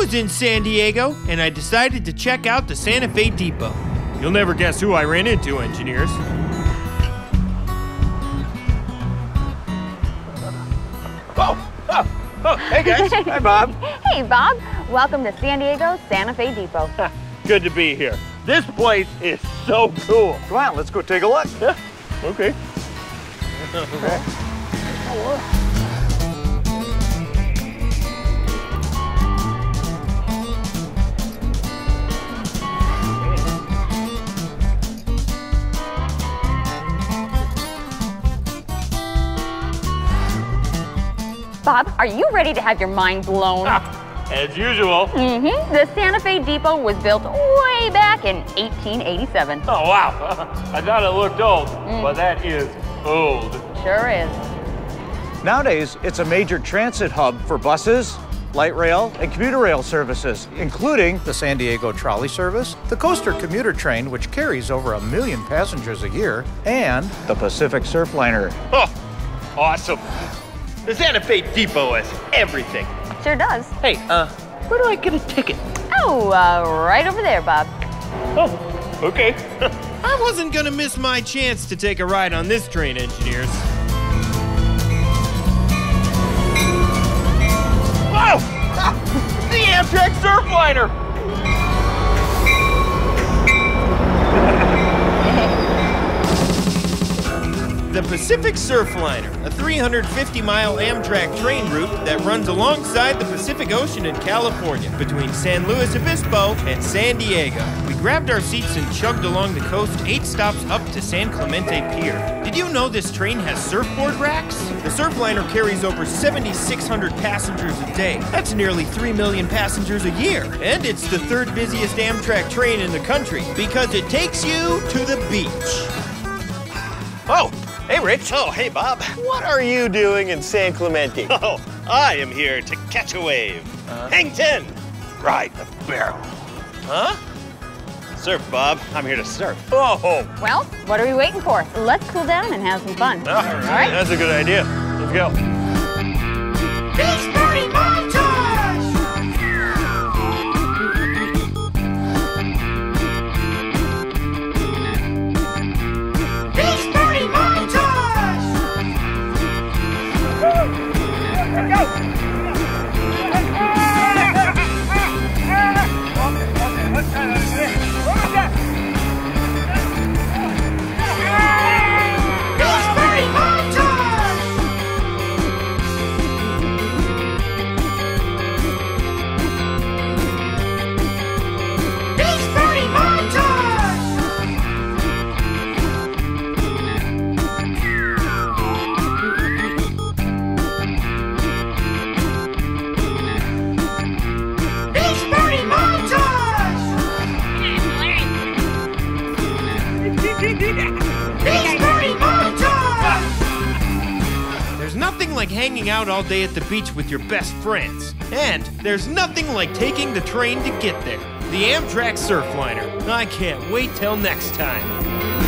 was in San Diego and I decided to check out the Santa Fe Depot. You'll never guess who I ran into, engineers. Oh, oh, oh, hey guys. Hi, Bob. Hey, Bob. Welcome to San Diego Santa Fe Depot. Good to be here. This place is so cool. Come on, let's go take a look. Yeah, okay. Bob, are you ready to have your mind blown? As usual. Mm-hmm. The Santa Fe Depot was built way back in 1887. Oh, wow. I thought it looked old, but that is old. Sure is. Nowadays, it's a major transit hub for buses, light rail, and commuter rail services, including the San Diego Trolley Service, the Coaster commuter train, which carries over a million passengers a year, and the Pacific Surfliner. Oh, awesome. The Santa Fe Depot has everything. Sure does. Hey, uh, where do I get a ticket? Oh, uh, right over there, Bob. Oh, okay. I wasn't gonna miss my chance to take a ride on this train, engineers. Whoa! The Amtrak Surfliner! The Pacific Surfliner, a 350 mile Amtrak train route that runs alongside the Pacific Ocean in California between San Luis Obispo and San Diego. We grabbed our seats and chugged along the coast eight stops up to San Clemente Pier. Did you know this train has surfboard racks? The Surfliner carries over 7,600 passengers a day. That's nearly 3 million passengers a year. And it's the third busiest Amtrak train in the country because it takes you to the beach. Oh, hey, Rich. Oh, hey, Bob. What are you doing in San Clemente? Oh, I am here to catch a wave. Hang 10. Ride the barrel. Huh? Surf, Bob. I'm here to surf. Oh, Well, what are we waiting for? Let's cool down and have some fun. all right. All right? That's a good idea. Let's go. There's like hanging out all day at the beach with your best friends. And there's nothing like taking the train to get there. The Amtrak Surfliner. I can't wait till next time.